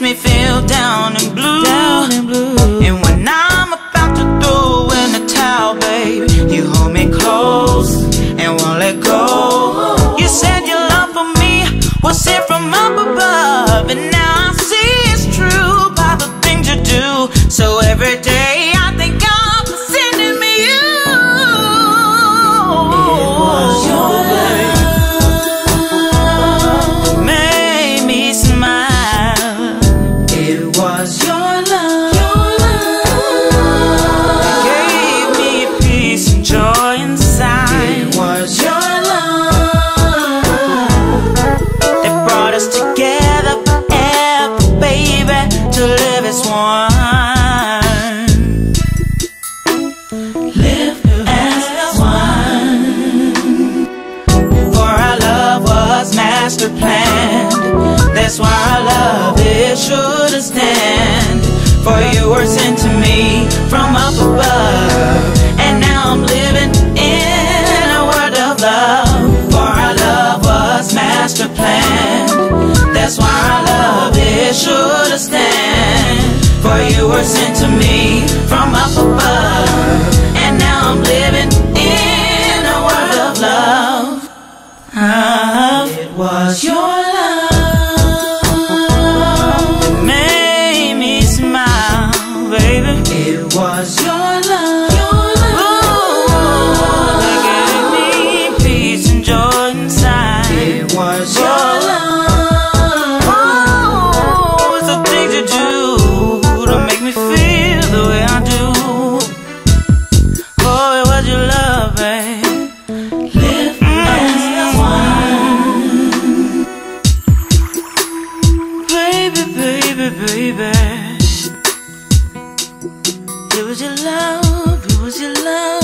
makes me feel down and blue. Down and blue. Master planned. That's why our love it shouldn't stand. For you were sent to me from up above, and now I'm living in a world of love. For our love was master planned. That's why our love it shouldn't stand. For you were sent to me Was your love. made me smile, baby. It was your love. Baby. It was your love, it was your love.